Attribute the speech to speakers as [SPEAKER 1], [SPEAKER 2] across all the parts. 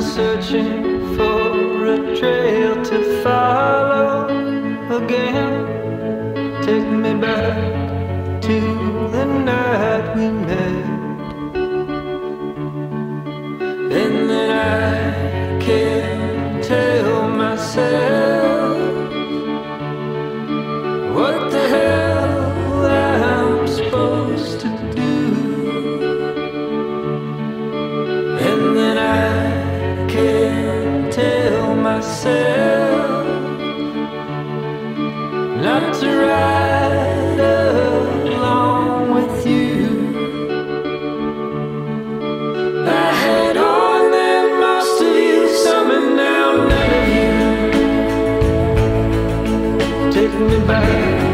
[SPEAKER 1] searching for a trail to follow again. Take me back to the night we met. Not to ride along with you. I had most of you, some and now none of you. Take me back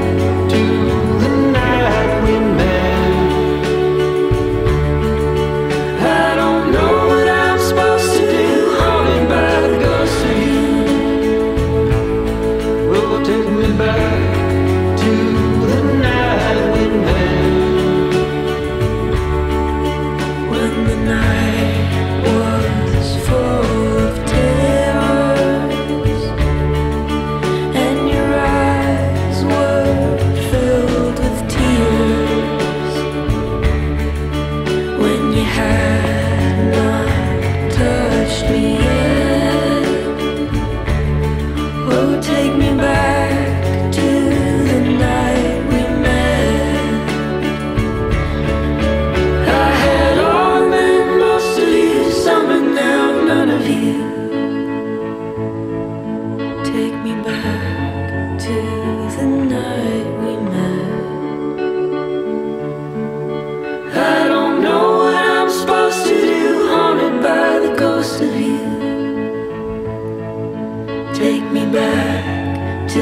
[SPEAKER 1] take me back to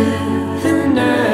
[SPEAKER 1] the night.